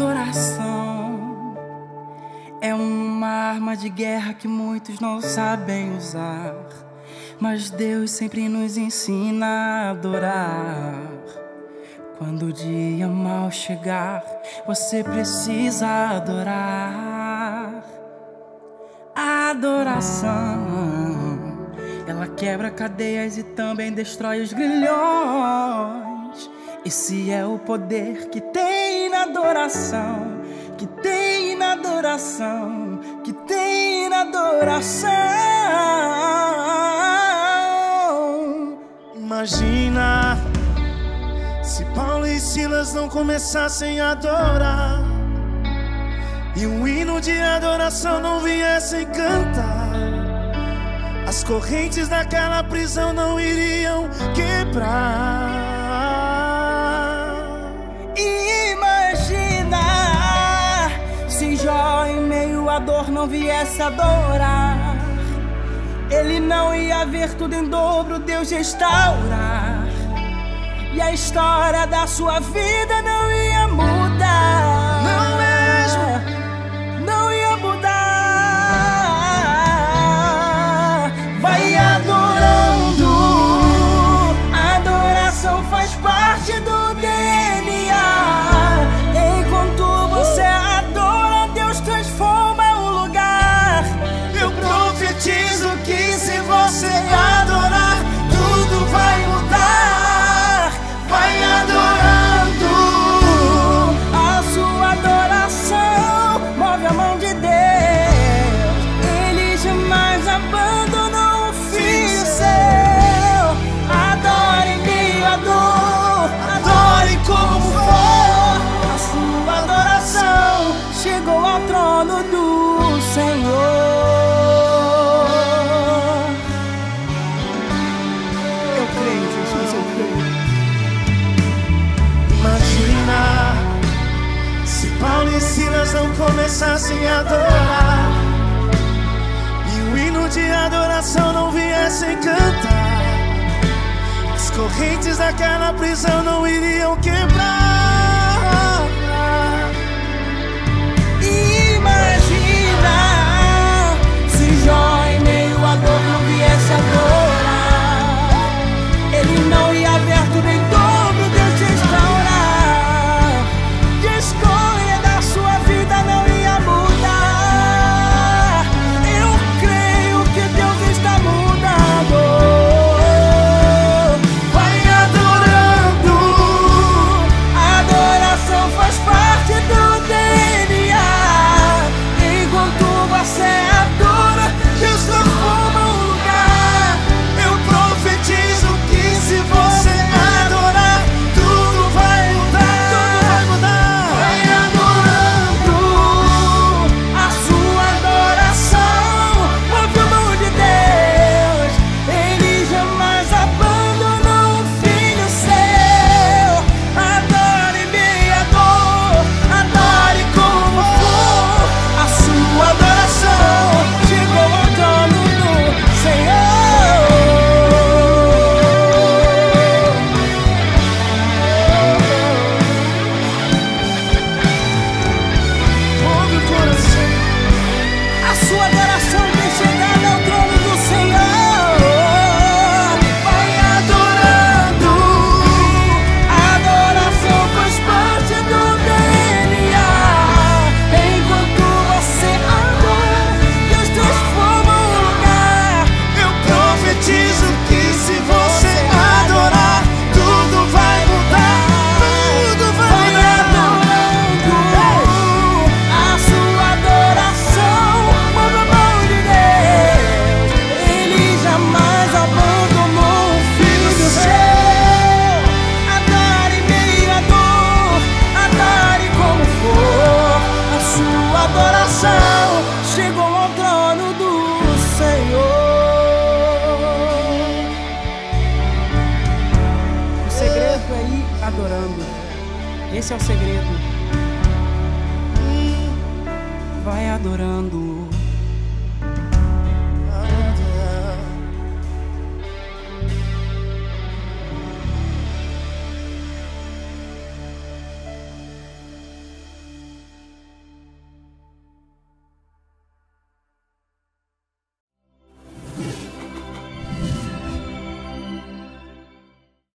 adoração é uma arma de guerra que muitos não sabem usar. Mas Deus sempre nos ensina a adorar. Quando o dia mal chegar, você precisa adorar. Adoração, ela quebra cadeias e também destrói os grilhões. Esse é o poder que tem na adoração, que tem na adoração, que tem na adoração. Imagina se Paulo e Silas não começassem a adorar e um hino de adoração não viessem cantar, as correntes daquela prisão não iriam quebrar. Dor não viesse adorar. Ele não ia ver tudo em dobro, Deus restaurar. E a história da sua vida não ia mudar. Começassem a adorar e o hino de adoração não viessem cantar. As correntes daquela prisão não iriam quebrar. Adorando. Esse é o segredo. Vai adorando.